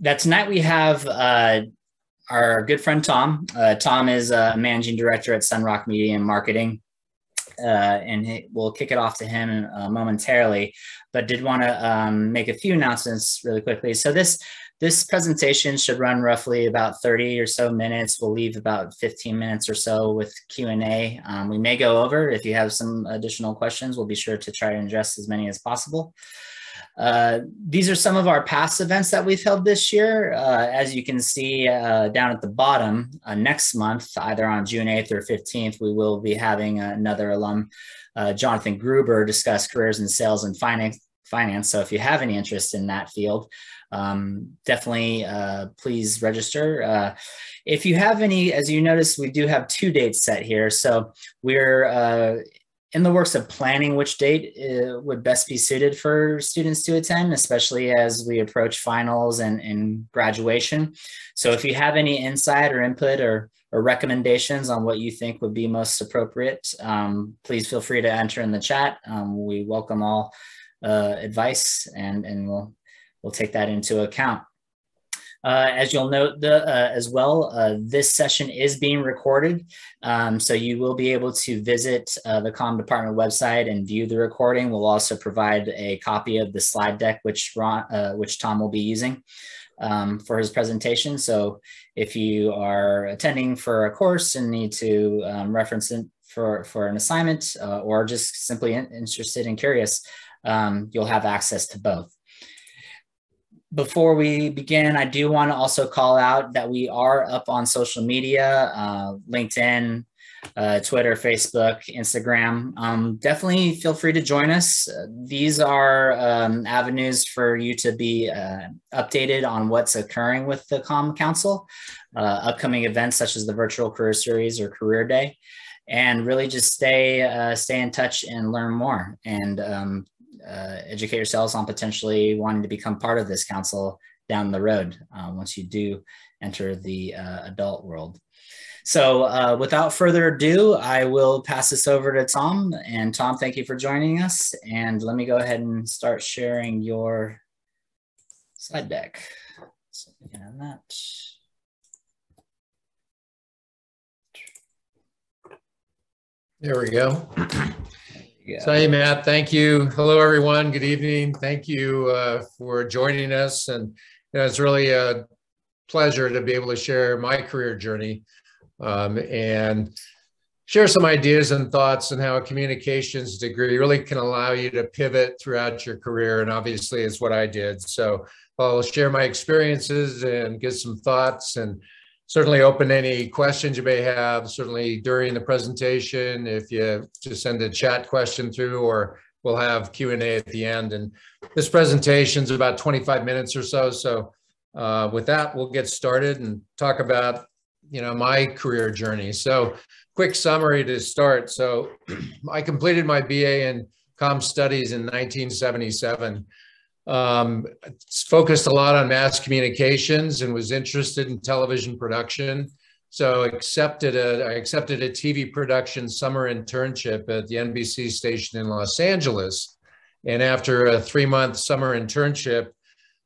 that tonight we have uh, our good friend Tom. Uh, Tom is a managing director at Sunrock Media and Marketing. Uh, and we'll kick it off to him uh, momentarily, but did want to um, make a few announcements really quickly. So this this presentation should run roughly about 30 or so minutes. We'll leave about 15 minutes or so with Q&A. Um, we may go over. If you have some additional questions, we'll be sure to try to address as many as possible. Uh, these are some of our past events that we've held this year. Uh, as you can see uh, down at the bottom, uh, next month, either on June 8th or 15th, we will be having another alum, uh, Jonathan Gruber, discuss careers in sales and finance. Finance. So if you have any interest in that field, um, definitely uh, please register. Uh, if you have any, as you notice, we do have two dates set here. So we're uh, in the works of planning which date uh, would best be suited for students to attend, especially as we approach finals and, and graduation. So if you have any insight or input or, or recommendations on what you think would be most appropriate, um, please feel free to enter in the chat. Um, we welcome all uh, advice and, and we'll we'll take that into account. Uh, as you'll note the, uh, as well, uh, this session is being recorded. Um, so you will be able to visit uh, the Com Department website and view the recording. We'll also provide a copy of the slide deck, which, Ron, uh, which Tom will be using um, for his presentation. So if you are attending for a course and need to um, reference it for, for an assignment uh, or just simply interested and curious, um, you'll have access to both before we begin, I do want to also call out that we are up on social media, uh, LinkedIn, uh, Twitter, Facebook, Instagram. Um, definitely feel free to join us. These are um, avenues for you to be uh, updated on what's occurring with the Com Council, uh, upcoming events such as the Virtual Career Series or Career Day, and really just stay uh, stay in touch and learn more. And um, uh, educate yourselves on potentially wanting to become part of this council down the road uh, once you do enter the uh, adult world. So uh, without further ado, I will pass this over to Tom. And Tom, thank you for joining us. And let me go ahead and start sharing your slide deck. So we can have that. There we go. Yeah. So, hey, Matt, thank you. Hello, everyone. Good evening. Thank you uh, for joining us. And you know, it's really a pleasure to be able to share my career journey um, and share some ideas and thoughts on how a communications degree really can allow you to pivot throughout your career. And obviously, it's what I did. So, I'll share my experiences and get some thoughts and certainly open any questions you may have, certainly during the presentation, if you just send a chat question through or we'll have Q&A at the end. And this presentation is about 25 minutes or so. So uh, with that, we'll get started and talk about, you know, my career journey. So quick summary to start. So I completed my BA in Com Studies in 1977. Um, focused a lot on mass communications and was interested in television production. So accepted a, I accepted a TV production summer internship at the NBC station in Los Angeles. And after a three month summer internship,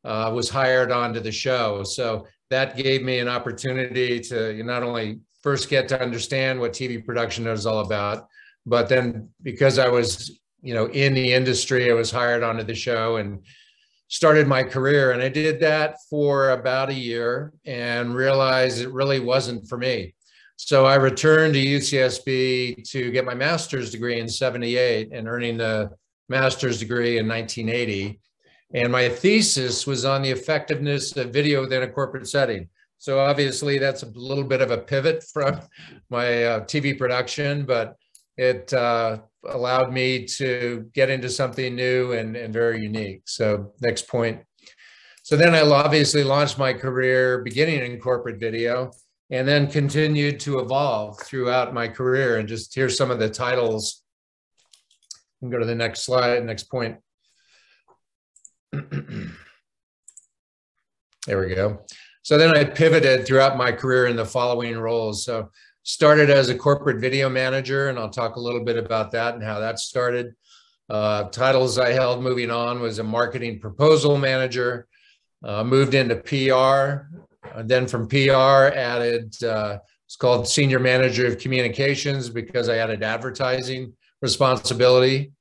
uh, was hired onto the show. So that gave me an opportunity to not only first get to understand what TV production is all about, but then because I was, you know, in the industry, I was hired onto the show and started my career. And I did that for about a year and realized it really wasn't for me. So I returned to UCSB to get my master's degree in 78 and earning the master's degree in 1980. And my thesis was on the effectiveness of video within a corporate setting. So obviously that's a little bit of a pivot from my uh, TV production, but it uh, allowed me to get into something new and, and very unique. So next point. So then I obviously launched my career beginning in corporate video and then continued to evolve throughout my career. And just here's some of the titles. And go to the next slide, next point. there we go. So then I pivoted throughout my career in the following roles. So started as a corporate video manager, and I'll talk a little bit about that and how that started. Uh, titles I held moving on was a marketing proposal manager, uh, moved into PR, uh, then from PR added, uh, it's called Senior Manager of Communications because I added advertising responsibility.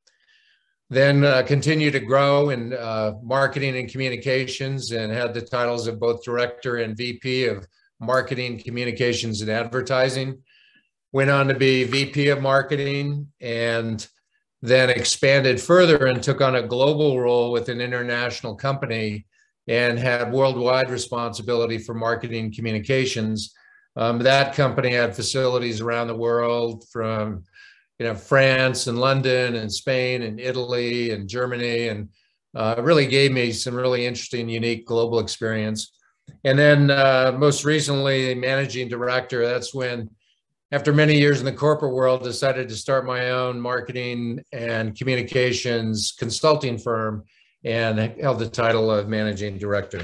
Then uh, continued to grow in uh, marketing and communications and had the titles of both director and VP of marketing, communications, and advertising. Went on to be VP of marketing and then expanded further and took on a global role with an international company and had worldwide responsibility for marketing communications. Um, that company had facilities around the world from you know France and London and Spain and Italy and Germany and uh, really gave me some really interesting, unique global experience. And then uh, most recently, managing director. That's when, after many years in the corporate world, decided to start my own marketing and communications consulting firm and held the title of managing director.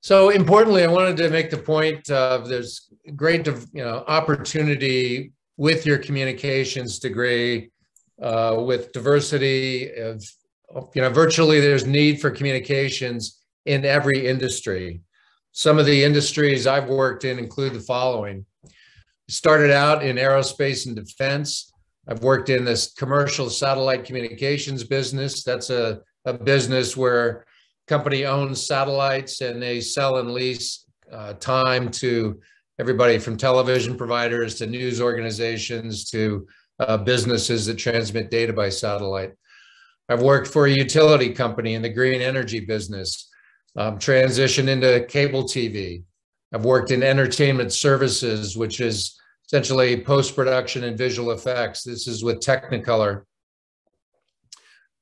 So importantly, I wanted to make the point of there's great you know, opportunity with your communications degree, uh, with diversity of, you know, virtually there's need for communications in every industry. Some of the industries I've worked in include the following. Started out in aerospace and defense. I've worked in this commercial satellite communications business. That's a, a business where company owns satellites and they sell and lease uh, time to everybody from television providers to news organizations to uh, businesses that transmit data by satellite. I've worked for a utility company in the green energy business, um, transitioned into cable TV. I've worked in entertainment services, which is essentially post-production and visual effects. This is with Technicolor,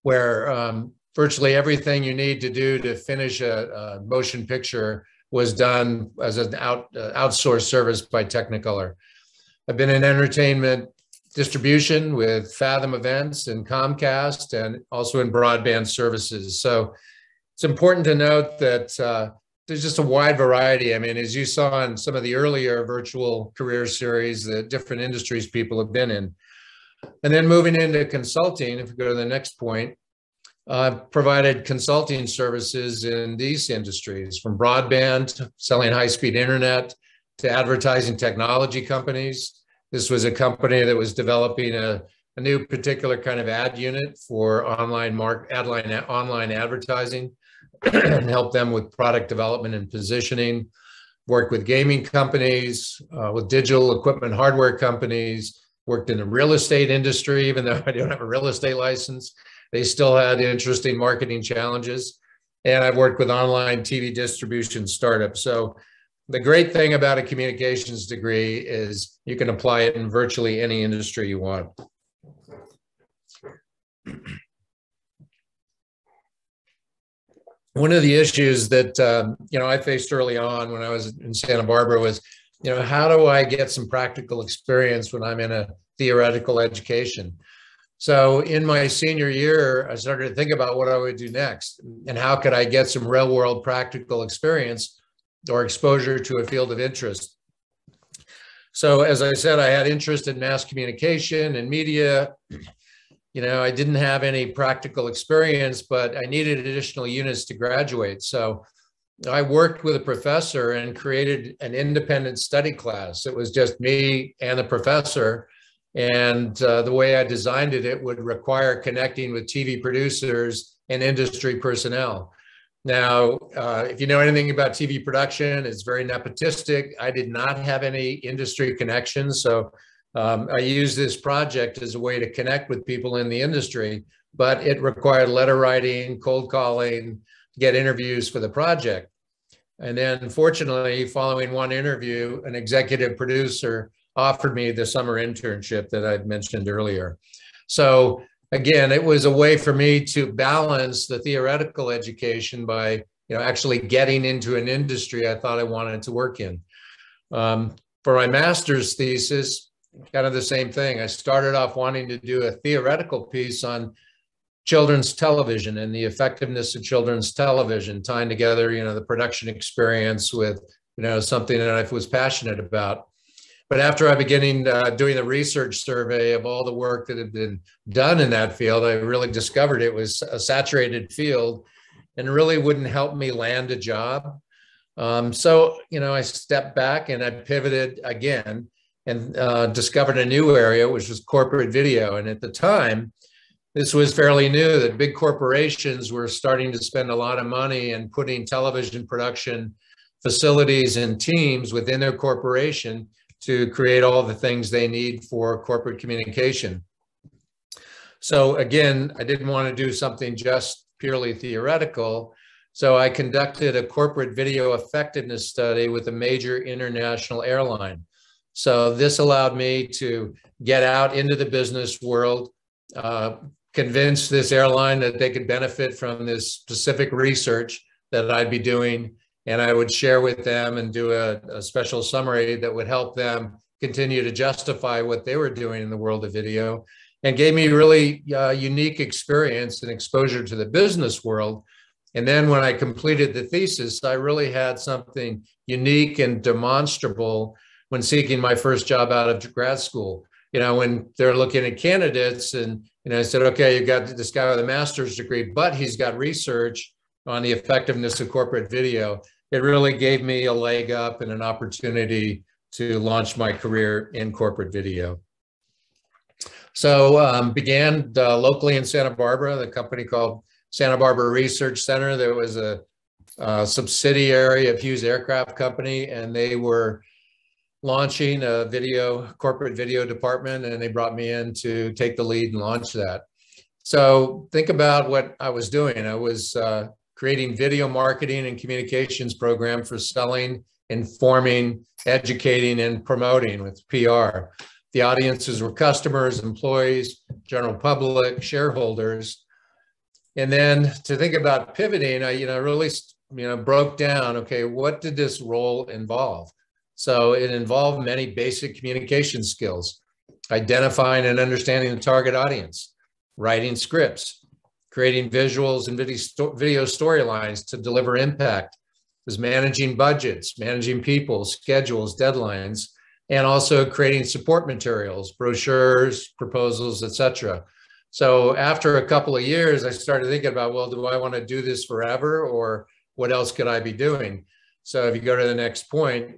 where um, virtually everything you need to do to finish a, a motion picture was done as an out, uh, outsourced service by Technicolor. I've been in entertainment distribution with Fathom Events and Comcast, and also in broadband services. So it's important to note that uh, there's just a wide variety. I mean, as you saw in some of the earlier virtual career series, the different industries people have been in. And then moving into consulting, if we go to the next point, I've uh, provided consulting services in these industries from broadband, selling high speed internet, to advertising technology companies. This was a company that was developing a, a new particular kind of ad unit for online mark, ad line, online advertising help them with product development and positioning. Worked with gaming companies, uh, with digital equipment hardware companies, worked in the real estate industry, even though I don't have a real estate license. They still had interesting marketing challenges. And I've worked with online TV distribution startups. So the great thing about a communications degree is you can apply it in virtually any industry you want. One of the issues that um, you know I faced early on when I was in Santa Barbara was, you know, how do I get some practical experience when I'm in a theoretical education? So in my senior year, I started to think about what I would do next and how could I get some real world practical experience or exposure to a field of interest. So as I said, I had interest in mass communication and media. You know, I didn't have any practical experience, but I needed additional units to graduate. So I worked with a professor and created an independent study class. It was just me and the professor and uh, the way I designed it, it would require connecting with TV producers and industry personnel. Now, uh, if you know anything about TV production, it's very nepotistic. I did not have any industry connections. So um, I used this project as a way to connect with people in the industry, but it required letter writing, cold calling, get interviews for the project. And then fortunately, following one interview, an executive producer offered me the summer internship that I'd mentioned earlier. So again, it was a way for me to balance the theoretical education by you know actually getting into an industry I thought I wanted to work in. Um, for my master's thesis, kind of the same thing. I started off wanting to do a theoretical piece on children's television and the effectiveness of children's television, tying together, you know, the production experience with, you know, something that I was passionate about. But after I began uh, doing the research survey of all the work that had been done in that field, I really discovered it was a saturated field and really wouldn't help me land a job. Um, so, you know, I stepped back and I pivoted again and uh, discovered a new area, which was corporate video. And at the time, this was fairly new that big corporations were starting to spend a lot of money and putting television production facilities and teams within their corporation to create all the things they need for corporate communication. So again, I didn't want to do something just purely theoretical. So I conducted a corporate video effectiveness study with a major international airline. So this allowed me to get out into the business world, uh, convince this airline that they could benefit from this specific research that I'd be doing. And I would share with them and do a, a special summary that would help them continue to justify what they were doing in the world of video and gave me really uh, unique experience and exposure to the business world. And then when I completed the thesis, I really had something unique and demonstrable when seeking my first job out of grad school. You know, when they're looking at candidates, and you know, I said, okay, you've got this guy with a master's degree, but he's got research on the effectiveness of corporate video. It really gave me a leg up and an opportunity to launch my career in corporate video. So um, began uh, locally in Santa Barbara, the company called Santa Barbara Research Center. There was a, a subsidiary of Hughes Aircraft Company, and they were launching a video corporate video department and they brought me in to take the lead and launch that. So think about what i was doing. I was uh, creating video marketing and communications program for selling informing educating and promoting with pr the audiences were customers employees general public shareholders. And then to think about pivoting i you know really you know broke down okay what did this role involve so it involved many basic communication skills, identifying and understanding the target audience, writing scripts, creating visuals and video storylines to deliver impact, was managing budgets, managing people, schedules, deadlines, and also creating support materials, brochures, proposals, etc. So after a couple of years, I started thinking about, well, do I want to do this forever or what else could I be doing? So if you go to the next point,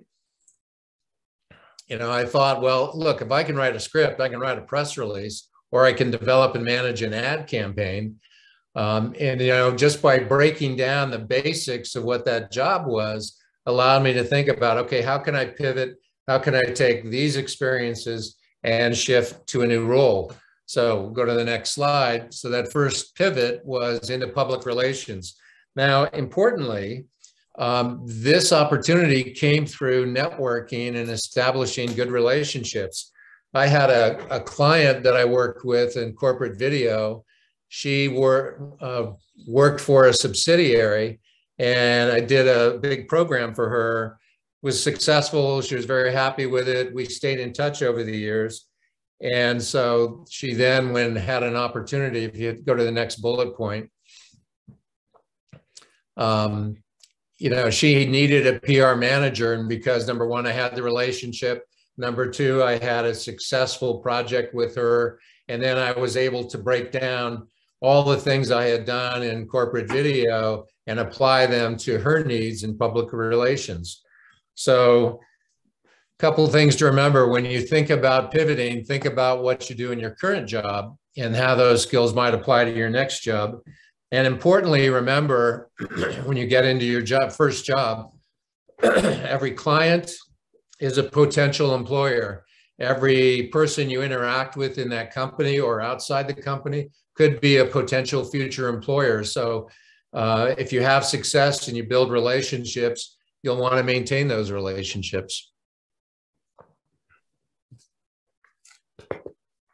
you know, I thought, well, look, if I can write a script, I can write a press release, or I can develop and manage an ad campaign. Um, and you know, just by breaking down the basics of what that job was, allowed me to think about, okay, how can I pivot? How can I take these experiences and shift to a new role? So go to the next slide. So that first pivot was into public relations. Now, importantly, um, this opportunity came through networking and establishing good relationships. I had a, a client that I worked with in corporate video. She uh, worked for a subsidiary, and I did a big program for her. Was successful. She was very happy with it. We stayed in touch over the years. And so she then, when had an opportunity, if you go to the next bullet point, um, you know, she needed a PR manager. And because number one, I had the relationship. Number two, I had a successful project with her. And then I was able to break down all the things I had done in corporate video and apply them to her needs in public relations. So a couple of things to remember when you think about pivoting, think about what you do in your current job and how those skills might apply to your next job. And importantly, remember when you get into your job, first job, every client is a potential employer. Every person you interact with in that company or outside the company could be a potential future employer. So uh, if you have success and you build relationships, you'll want to maintain those relationships.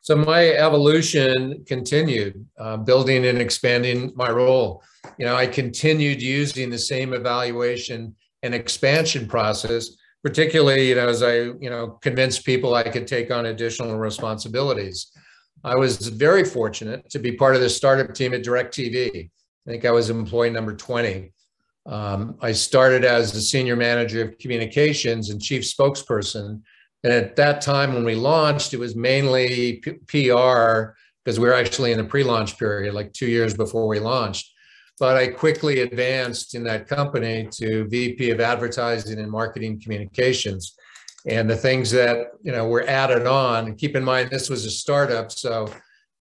So my evolution continued, uh, building and expanding my role. You know, I continued using the same evaluation and expansion process, particularly, you know, as I, you know, convinced people I could take on additional responsibilities. I was very fortunate to be part of the startup team at DirecTV. I think I was employee number 20. Um, I started as the senior manager of communications and chief spokesperson and at that time when we launched, it was mainly P- PR because we were actually in the pre-launch period, like two years before we launched. but I quickly advanced in that company to VP of Advertising and Marketing Communications. And the things that you know were added on. Keep in mind, this was a startup, so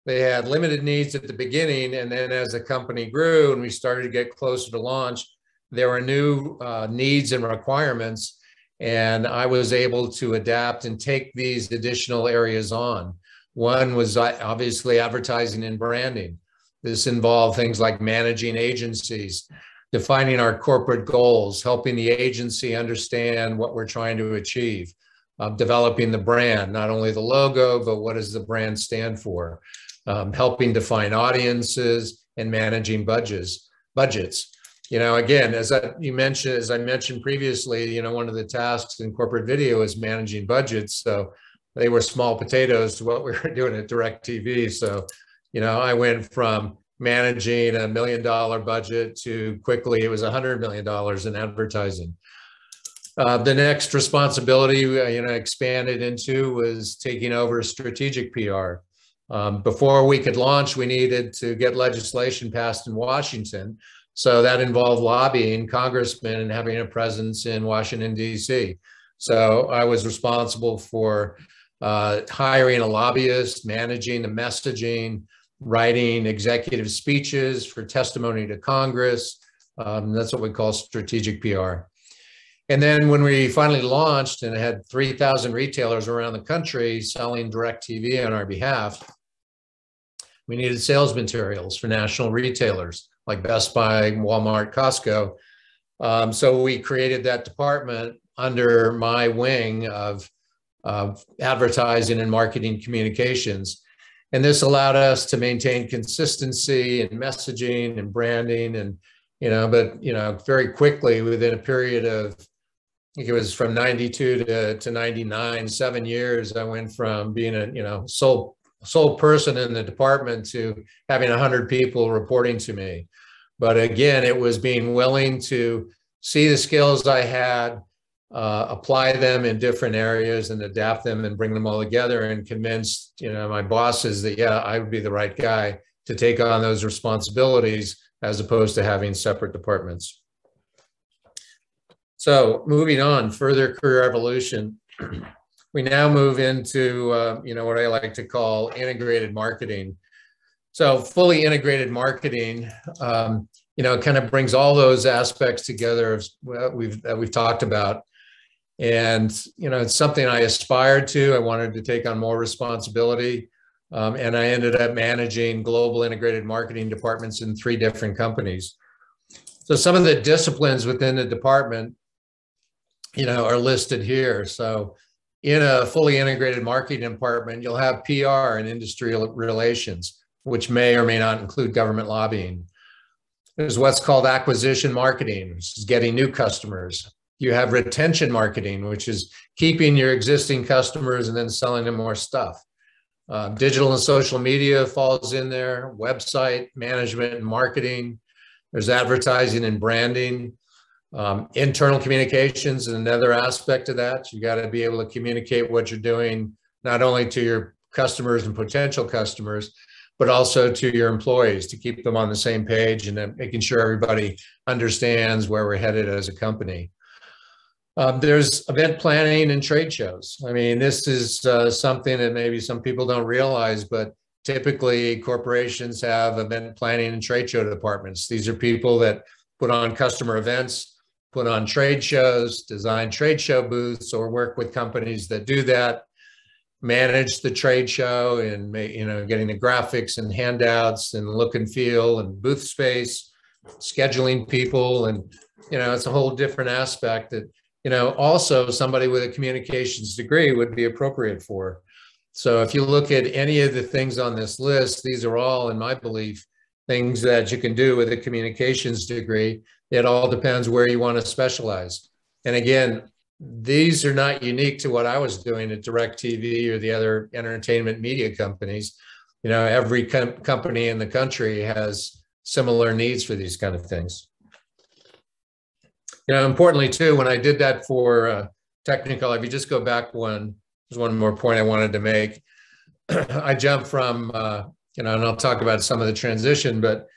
they had limited needs at the beginning, and then as the company grew and we started to get closer to launch, there were new uh, needs and requirements, and I was able to adapt and take these additional areas on. One was uh, obviously advertising and branding. This involved things like managing agencies, defining our corporate goals, helping the agency understand what we're trying to achieve, uh, developing the brand, not only the logo, but what does the brand stand for, um, helping define audiences and managing budgets. Budgets. You know, again, as I, you mentioned, as I mentioned previously, you know, one of the tasks in corporate video is managing budgets. So they were small potatoes to what we were doing at DirecTV. So you know, I went from managing a million dollar budget to quickly it was a hundred million dollars in advertising. Uh, the next responsibility, uh, you know, expanded into was taking over strategic PR. Um, before we could launch, we needed to get legislation passed in Washington. So that involved lobbying congressmen and having a presence in Washington, D.C. So I was responsible for uh, hiring a lobbyist, managing the messaging, writing executive speeches for testimony to Congress. Um, that's what we call strategic PR. And then when we finally launched and had 3,000 retailers around the country selling DirecTV on our behalf, we needed sales materials for national retailers like Best Buy, Walmart, Costco. Um, so we created that department under my wing of, advertising and marketing communications. And this allowed us to maintain consistency and messaging and branding and, you know, but, you know, very quickly within a period of, I think it was from 92 to, to 99, seven years, I went from being a, you know, sole, sole person in the department to having 100 people reporting to me. But again, it was being willing to see the skills I had, uh, apply them in different areas and adapt them and bring them all together and convince you know my bosses that yeah I would be the right guy to take on those responsibilities as opposed to having separate departments. So moving on, further career evolution. we now move into uh, you know what I like to call integrated marketing. So fully integrated marketing, um, you know, kind of brings all those aspects together. We've that we've talked about and, you know, it's something I aspired to. I wanted to take on more responsibility. Um, and I ended up managing global integrated marketing departments in three different companies. So some of the disciplines within the department, you know, are listed here. So in a fully integrated marketing department, you'll have PR and industry relations, which may or may not include government lobbying. There's what's called acquisition marketing, which is getting new customers. You have retention marketing, which is keeping your existing customers and then selling them more stuff. Uh, digital and social media falls in there, website management and marketing. There's advertising and branding. Um, internal communications is another aspect of that. You got to be able to communicate what you're doing, not only to your customers and potential customers, but also to your employees to keep them on the same page and making sure everybody understands where we're headed as a company. Um, there's event planning and trade shows. I mean, this is uh, something that maybe some people don't realize, but typically corporations have event planning and trade show departments. These are people that put on customer events, put on trade shows, design trade show booths, or work with companies that do that, manage the trade show and you know getting the graphics and handouts and look and feel and booth space, scheduling people, and you know it's a whole different aspect that you know, also somebody with a communications degree would be appropriate for. So if you look at any of the things on this list, these are all, in my belief, things that you can do with a communications degree. It all depends where you want to specialize. And again, these are not unique to what I was doing at DirecTV or the other entertainment media companies. You know, every com- company in the country has similar needs for these kind of things you know, importantly too, when I did that for uh, Technicolor, if you just go back one, there's one more point I wanted to make. I jumped from, uh, you know, and I'll talk about some of the transition, but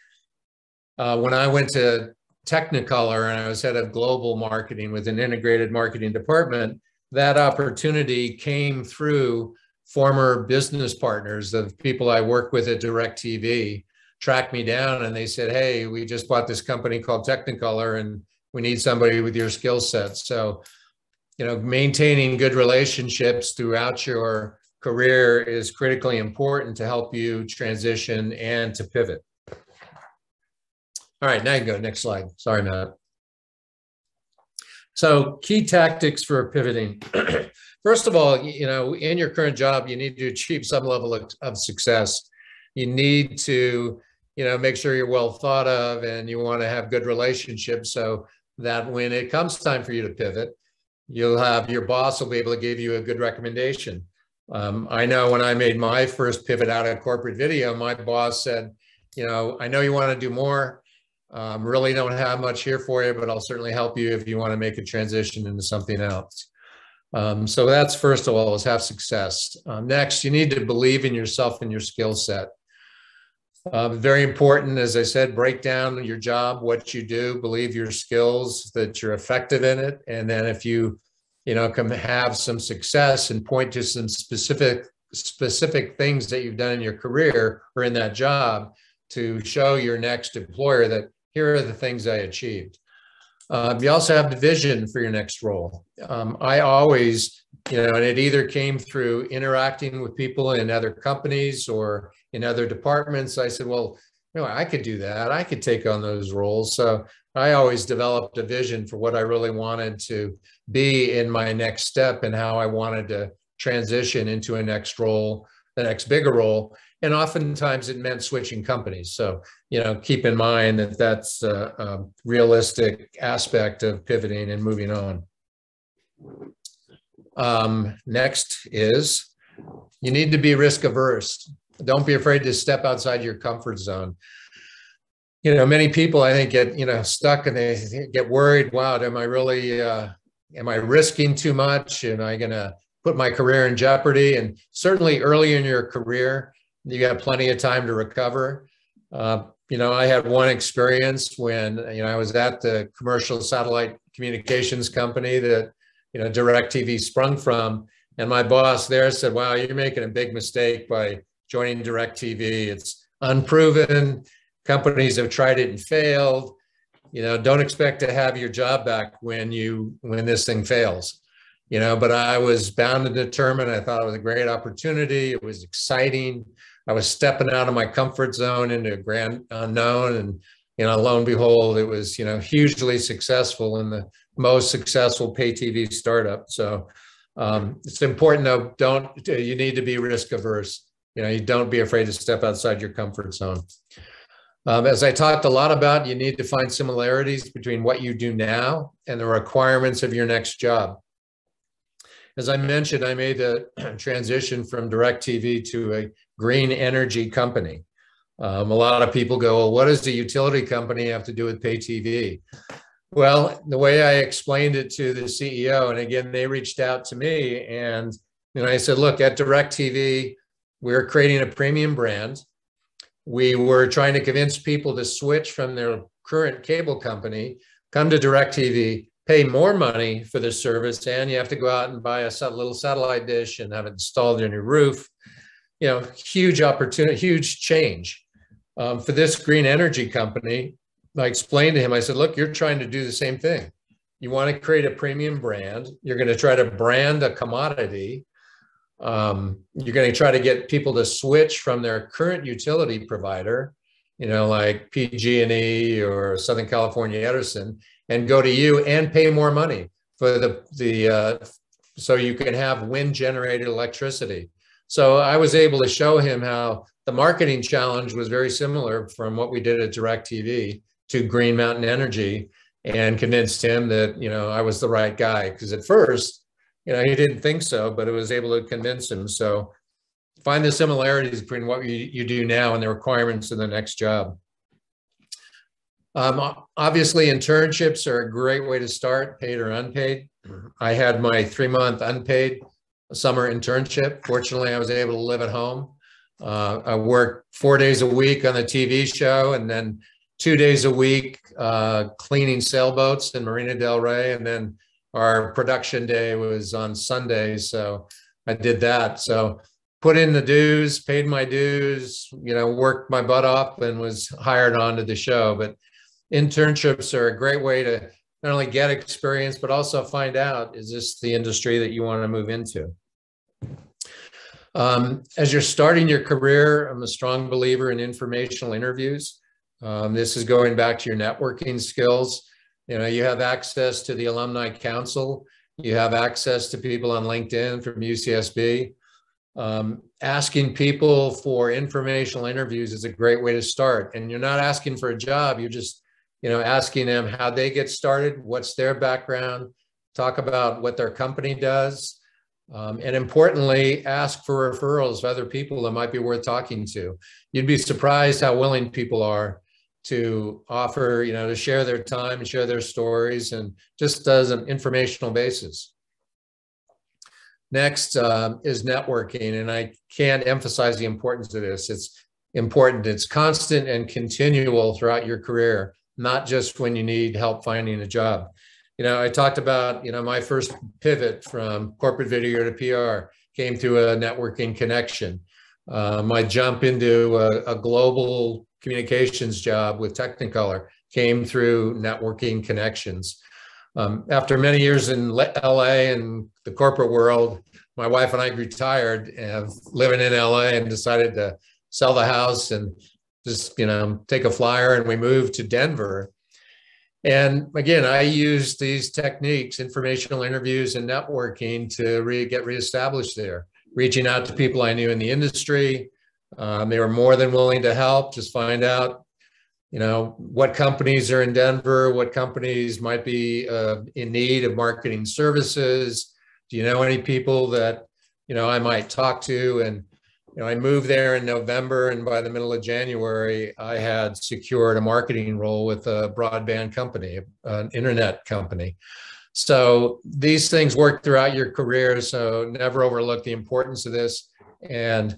uh, when I went to Technicolor and I was head of global marketing with an integrated marketing department, that opportunity came through former business partners, the people I work with at DirecTV, tracked me down and they said, Hey, we just bought this company called Technicolor and we need somebody with your skill set. So, you know, maintaining good relationships throughout your career is critically important to help you transition and to pivot. All right, now you can go. Next slide. Sorry, Matt. So key tactics for pivoting. First of all, you know, in your current job, you need to achieve some level of, of success. You need to, you know, make sure you're well thought of and you want to have good relationships so that when it comes time for you to pivot, you'll have your boss will be able to give you a good recommendation. Um, I know when I made my first pivot out of corporate video, my boss said, you know, I know you want to do more. Um, really don't have much here for you, but I'll certainly help you if you want to make a transition into something else. Um, so that's first of all is have success. Uh, next, you need to believe in yourself and your skill set. Uh, very important, as I said, break down your job, what you do, believe your skills, that you're effective in it. And then if you, you know, can have some success and point to some specific specific things that you've done in your career or in that job to show your next employer that here are the things I achieved. Um, you also have the vision for your next role. Um, I always, you know, and it either came through interacting with people in other companies or in other departments. I said, well, you know, I could do that. I could take on those roles. So I always developed a vision for what I really wanted to be in my next step and how I wanted to transition into a next role, the next bigger role and oftentimes it meant switching companies. So, you know, keep in mind that that's a, a realistic aspect of pivoting and moving on. Um, next is you need to be risk averse. Don't be afraid to step outside your comfort zone. You know, many people I think get you know stuck and they get worried. Wow, am I really? Uh, am I risking too much? Am I going to put my career in jeopardy? And certainly early in your career, you got plenty of time to recover. Uh, you know, I had one experience when, you know, I was at the commercial satellite communications company that, you know, DirecTV sprung from. And my boss there said, wow, you're making a big mistake by joining DirecTV. It's unproven. Companies have tried it and failed. You know, don't expect to have your job back when you when this thing fails. You know, but I was bound and determined. I thought it was a great opportunity. It was exciting. I was stepping out of my comfort zone into a grand unknown. And, you know, lo and behold, it was, you know, hugely successful in the most successful pay TV startup. So um, it's important though, don't, you need to be risk averse. You know, you don't be afraid to step outside your comfort zone. Um, as I talked a lot about, you need to find similarities between what you do now and the requirements of your next job. As I mentioned, I made the transition from DirecTV to a green energy company. Um, a lot of people go, well, what does a utility company have to do with pay TV? Well, the way I explained it to the CEO, and again, they reached out to me and you know, I said, look, at DirecTV, we're creating a premium brand. We were trying to convince people to switch from their current cable company, come to DirecTV, pay more money for the service, and you have to go out and buy a little satellite dish and have it installed in your roof you know, huge opportunity, huge change. Um, for this green energy company, I explained to him, I said, look, you're trying to do the same thing. You want to create a premium brand. You're going to try to brand a commodity. Um, you're going to try to get people to switch from their current utility provider, you know, like PG&E or Southern California Edison, and go to you and pay more money for the the uh, so you can have wind generated electricity. So I was able to show him how the marketing challenge was very similar from what we did at DirecTV to Green Mountain Energy and convinced him that, you know, I was the right guy. Because at first, you know, he didn't think so, but it was able to convince him. So find the similarities between what you, you do now and the requirements of the next job. Um, obviously, internships are a great way to start, paid or unpaid. I had my three month unpaid summer internship. Fortunately, I was able to live at home. Uh, I worked four days a week on the TV show, and then two days a week uh, cleaning sailboats in Marina Del Rey, and then our production day was on Sunday, so I did that. So put in the dues, paid my dues, you know, worked my butt off, and was hired onto the show. But internships are a great way to not only get experience but also find out is this the industry that you want to move into. Um, as you're starting your career, I'm a strong believer in informational interviews. Um, this is going back to your networking skills. You know, you have access to the Alumni Council. You have access to people on LinkedIn from UCSB. Um, asking people for informational interviews is a great way to start. And you're not asking for a job. You're just, you know, asking them how they get started, what's their background, talk about what their company does, um, and importantly, ask for referrals of other people that might be worth talking to. You'd be surprised how willing people are to offer, you know, to share their time and share their stories and just as an informational basis. Next um, is networking, and I can't emphasize the importance of this. It's important, it's constant and continual throughout your career, not just when you need help finding a job you know, I talked about, you know, my first pivot from corporate video to PR came through a networking connection. Uh, my jump into a, a, global communications job with Technicolor came through networking connections. Um, after many years in LA and the corporate world, my wife and I retired and living in LA and decided to sell the house and just, you know, take a flyer and we moved to Denver and again, I used these techniques, informational interviews and networking to re- get reestablished there, reaching out to people I knew in the industry. Um, they were more than willing to help, just find out, you know, what companies are in Denver, what companies might be uh, in need of marketing services. Do you know any people that, you know, I might talk to? And you know, I moved there in November, and by the middle of January, I had secured a marketing role with a broadband company, an internet company. So these things work throughout your career. So never overlook the importance of this. And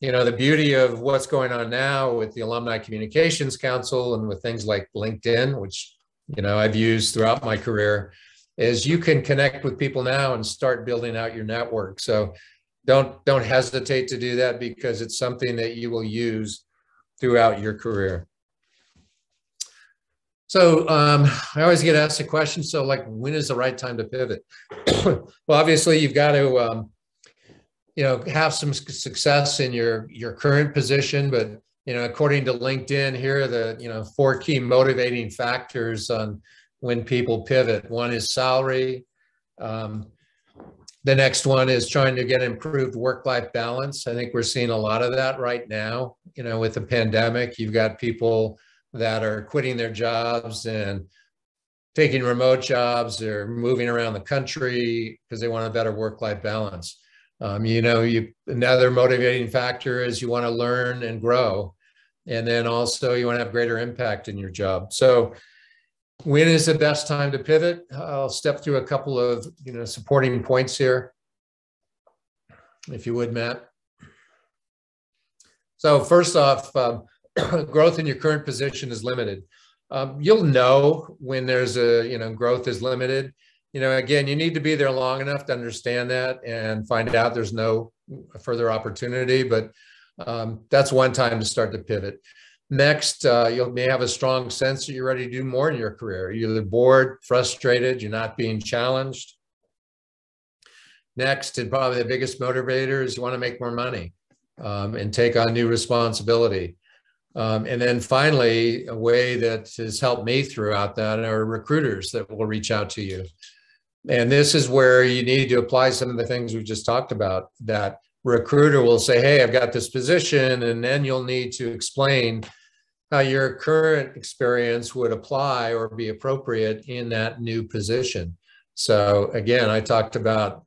you know, the beauty of what's going on now with the Alumni Communications Council and with things like LinkedIn, which you know I've used throughout my career, is you can connect with people now and start building out your network. So don't don't hesitate to do that because it's something that you will use throughout your career. So um, I always get asked a question. So like, when is the right time to pivot? well, obviously you've got to, um, you know, have some success in your your current position. But you know, according to LinkedIn, here are the you know four key motivating factors on when people pivot. One is salary. Um, the next one is trying to get improved work-life balance. I think we're seeing a lot of that right now. You know, with the pandemic, you've got people that are quitting their jobs and taking remote jobs or moving around the country because they want a better work-life balance. Um, you know, you another motivating factor is you want to learn and grow, and then also you want to have greater impact in your job. So when is the best time to pivot? I'll step through a couple of you know supporting points here, if you would, Matt. So first off, um, growth in your current position is limited. Um, you'll know when there's a you know growth is limited. You know, again, you need to be there long enough to understand that and find out there's no further opportunity. But um, that's one time to start to pivot. Next, uh, you may have a strong sense that you're ready to do more in your career. You're bored, frustrated, you're not being challenged. Next, and probably the biggest motivator is you want to make more money um, and take on new responsibility. Um, and then finally, a way that has helped me throughout that are recruiters that will reach out to you. And this is where you need to apply some of the things we just talked about that recruiter will say, Hey, I've got this position. And then you'll need to explain how your current experience would apply or be appropriate in that new position. So again, I talked about,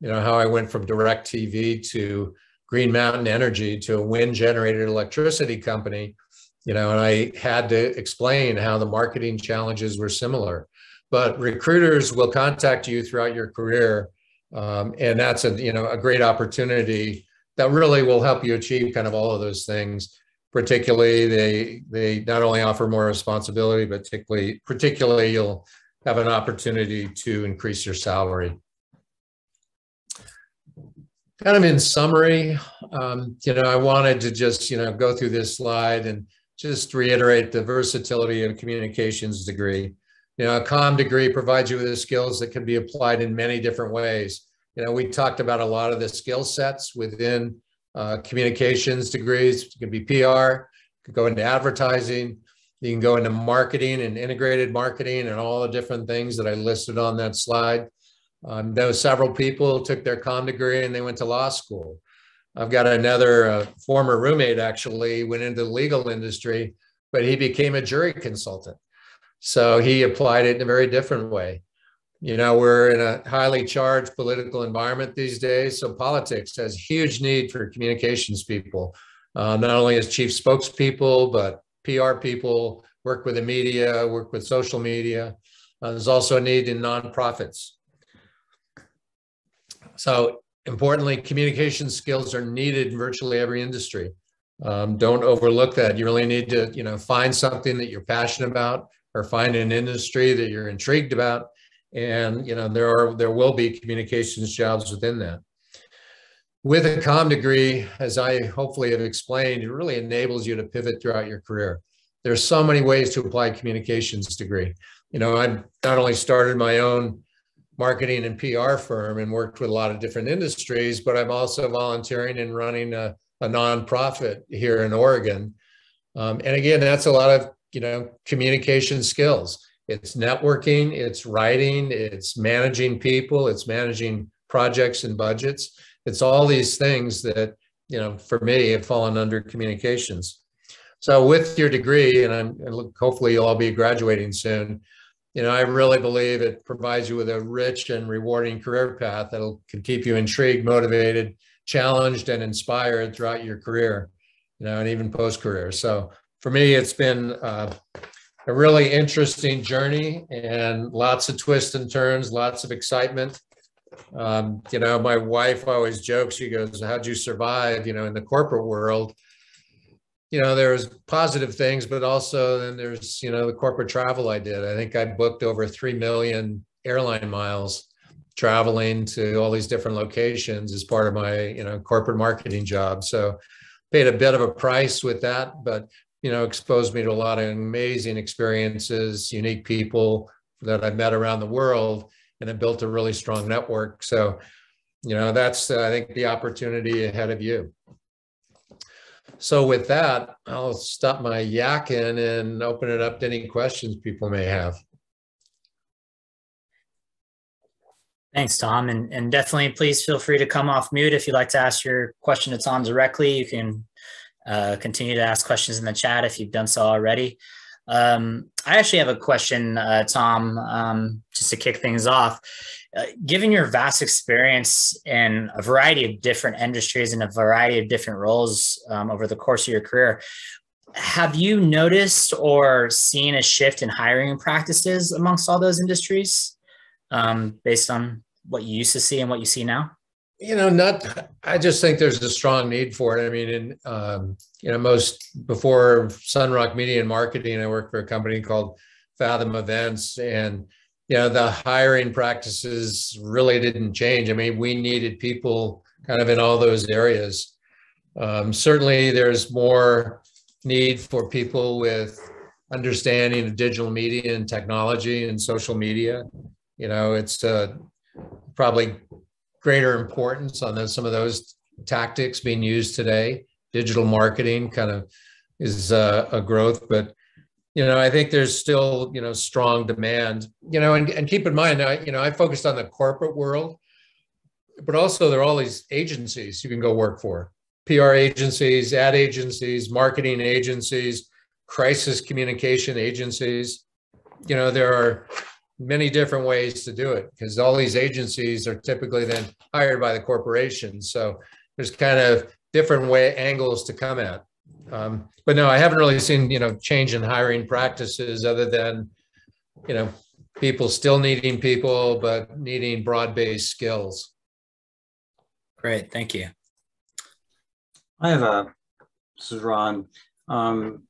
you know, how I went from DirecTV to Green Mountain Energy to a wind generated electricity company, you know, and I had to explain how the marketing challenges were similar. But recruiters will contact you throughout your career, um, and that's a you know a great opportunity that really will help you achieve kind of all of those things particularly they they not only offer more responsibility, but particularly particularly you'll have an opportunity to increase your salary. Kind of in summary, um, you know, I wanted to just you know go through this slide and just reiterate the versatility of communications degree. You know, a COM degree provides you with the skills that can be applied in many different ways. You know, we talked about a lot of the skill sets within uh, communications degrees. It can be PR, could go into advertising. You can go into marketing and integrated marketing and all the different things that I listed on that slide. Um, there several people took their com degree and they went to law school. I've got another uh, former roommate actually went into the legal industry, but he became a jury consultant. So he applied it in a very different way. You know, we're in a highly charged political environment these days. So politics has huge need for communications people, uh, not only as chief spokespeople, but PR people, work with the media, work with social media. Uh, there's also a need in nonprofits. So importantly, communication skills are needed in virtually every industry. Um, don't overlook that. You really need to, you know, find something that you're passionate about or find an industry that you're intrigued about and you know there are there will be communications jobs within that. With a com degree as i hopefully have explained it really enables you to pivot throughout your career. There's so many ways to apply communications degree. You know i not only started my own marketing and pr firm and worked with a lot of different industries but i'm also volunteering and running a, a nonprofit here in oregon. Um, and again that's a lot of you know communication skills it's networking, it's writing, it's managing people, it's managing projects and budgets. It's all these things that, you know, for me have fallen under communications. So with your degree, and I'm and hopefully you'll all be graduating soon, you know, I really believe it provides you with a rich and rewarding career path that'll can keep you intrigued, motivated, challenged, and inspired throughout your career, you know, and even post career. So for me, it's been uh, a really interesting journey and lots of twists and turns, lots of excitement. Um, you know, my wife always jokes, she goes, How'd you survive, you know, in the corporate world? You know, there's positive things, but also then there's, you know, the corporate travel I did. I think I booked over 3 million airline miles traveling to all these different locations as part of my, you know, corporate marketing job. So paid a bit of a price with that, but you know, exposed me to a lot of amazing experiences, unique people that I've met around the world, and have built a really strong network. So, you know, that's uh, I think the opportunity ahead of you. So with that, I'll stop my yakking and open it up to any questions people may have. Thanks, Tom. And, and definitely please feel free to come off mute if you'd like to ask your question to Tom directly. You can uh, continue to ask questions in the chat if you've done so already. Um, I actually have a question, uh, Tom, um, just to kick things off. Uh, given your vast experience in a variety of different industries and a variety of different roles um, over the course of your career, have you noticed or seen a shift in hiring practices amongst all those industries um, based on what you used to see and what you see now? You know, not. I just think there's a strong need for it. I mean, in um, you know, most before Sunrock Media and Marketing, I worked for a company called Fathom Events, and you know, the hiring practices really didn't change. I mean, we needed people kind of in all those areas. Um, certainly, there's more need for people with understanding of digital media and technology and social media. You know, it's uh, probably greater importance on some of those tactics being used today. Digital marketing kind of is uh, a growth, but you know, I think there's still you know strong demand. You know, and, and keep in mind, I you know I focused on the corporate world, but also there are all these agencies you can go work for, PR agencies, ad agencies, marketing agencies, crisis communication agencies. You know, there are many different ways to do it because all these agencies are typically then hired by the corporation. So there's kind of different way angles to come at. Um, but no, I haven't really seen you know change in hiring practices other than you know people still needing people but needing broad-based skills. Great, thank you. I have a. This is Ron. Um,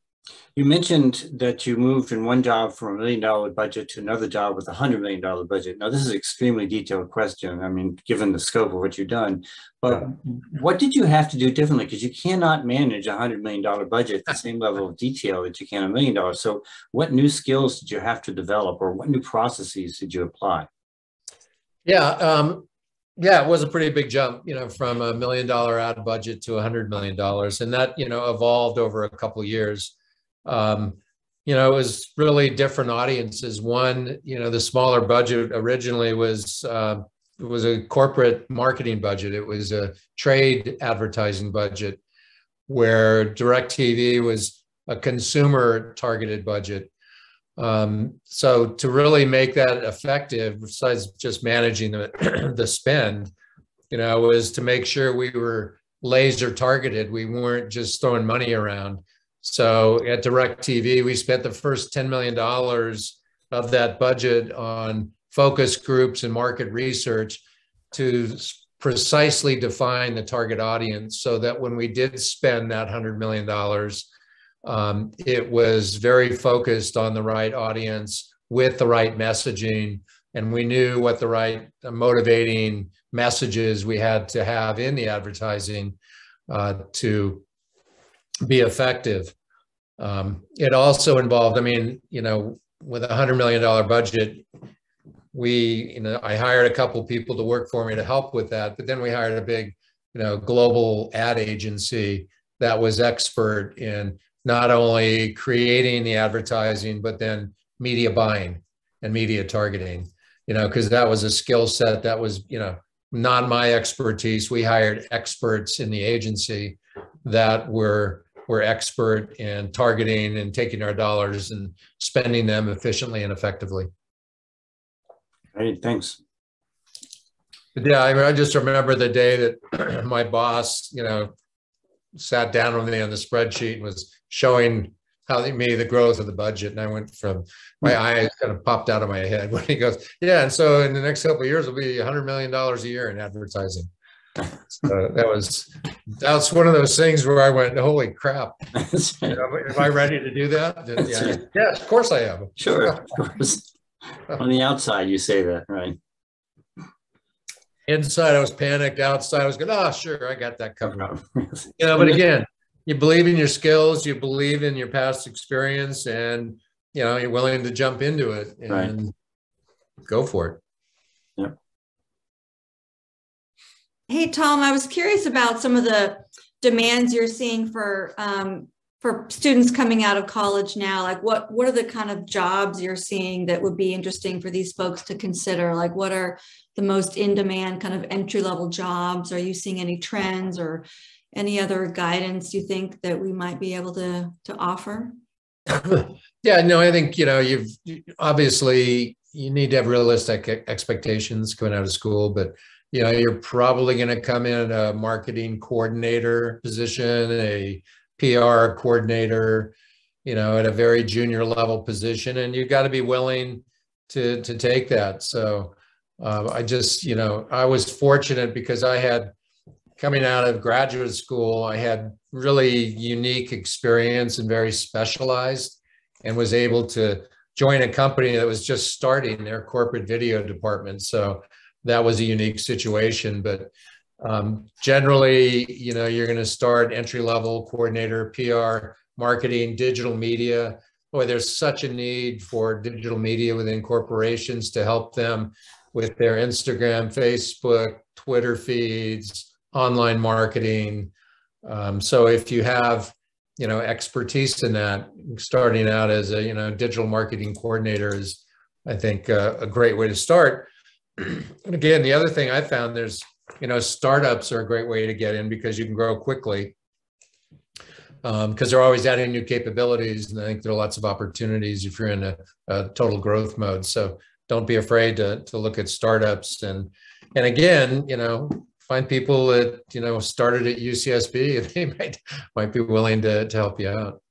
you mentioned that you moved in one job from a million dollar budget to another job with a hundred million dollar budget. Now, this is an extremely detailed question. I mean, given the scope of what you've done, but what did you have to do differently? Because you cannot manage a hundred million dollar budget at the same level of detail that you can a million dollars. So, what new skills did you have to develop, or what new processes did you apply? Yeah, um, yeah, it was a pretty big jump, you know, from a million dollar ad budget to a hundred million dollars, and that you know evolved over a couple years um, you know, it was really different audiences. One, you know, the smaller budget originally was uh, was a corporate marketing budget. It was a trade advertising budget, where DirecTV was a consumer targeted budget. Um, so to really make that effective, besides just managing the the spend, you know, was to make sure we were laser targeted. We weren't just throwing money around. So at DirecTV, we spent the first $10 million of that budget on focus groups and market research to precisely define the target audience so that when we did spend that $100 million, um, it was very focused on the right audience with the right messaging. And we knew what the right motivating messages we had to have in the advertising uh, to be effective. Um, it also involved, I mean, you know, with a hundred million dollar budget, we, you know, I hired a couple people to work for me to help with that, but then we hired a big, you know, global ad agency that was expert in not only creating the advertising, but then media buying and media targeting, you know, because that was a skill set that was, you know, not my expertise. We hired experts in the agency that were we're expert in targeting and taking our dollars and spending them efficiently and effectively. Great, thanks. But yeah, I, mean, I just remember the day that my boss, you know, sat down with me on the spreadsheet and was showing how they made the growth of the budget. And I went from my hmm. eyes kind of popped out of my head when he goes, Yeah, and so in the next couple of years, it'll be $100 million a year in advertising. So that was that's one of those things where I went, holy crap! Am I ready to do that? yeah, yes, of course I am. Sure, of course. On the outside, you say that, right? Inside, I was panicked. Outside, I was going, oh, ah, sure, I got that covered. you know, but again, you believe in your skills, you believe in your past experience, and you know, you're willing to jump into it and right. go for it. Hey, Tom, I was curious about some of the demands you're seeing for um, for students coming out of college now. Like, what what are the kind of jobs you're seeing that would be interesting for these folks to consider? Like, what are the most in demand kind of entry level jobs? Are you seeing any trends or any other guidance you think that we might be able to to offer? yeah, no, I think you know you've obviously you need to have realistic expectations coming out of school, but you know, you're probably going to come in a marketing coordinator position, a PR coordinator, you know, at a very junior level position, and you've got to be willing to to take that. So uh, I just, you know, I was fortunate because I had coming out of graduate school, I had really unique experience and very specialized, and was able to join a company that was just starting their corporate video department. So that was a unique situation. But um, generally, you know, you're going to start entry level coordinator, PR, marketing, digital media. Boy, there's such a need for digital media within corporations to help them with their Instagram, Facebook, Twitter feeds, online marketing. Um, so if you have, you know, expertise in that, starting out as a, you know, digital marketing coordinator is, I think, uh, a great way to start. and again, the other thing I found there's, you know, startups are a great way to get in because you can grow quickly because um, they're always adding new capabilities. And I think there are lots of opportunities if you're in a, a total growth mode. So don't be afraid to, to look at startups. And, and again, you know, find people that, you know, started at UCSB they might, might be willing to, to help you out.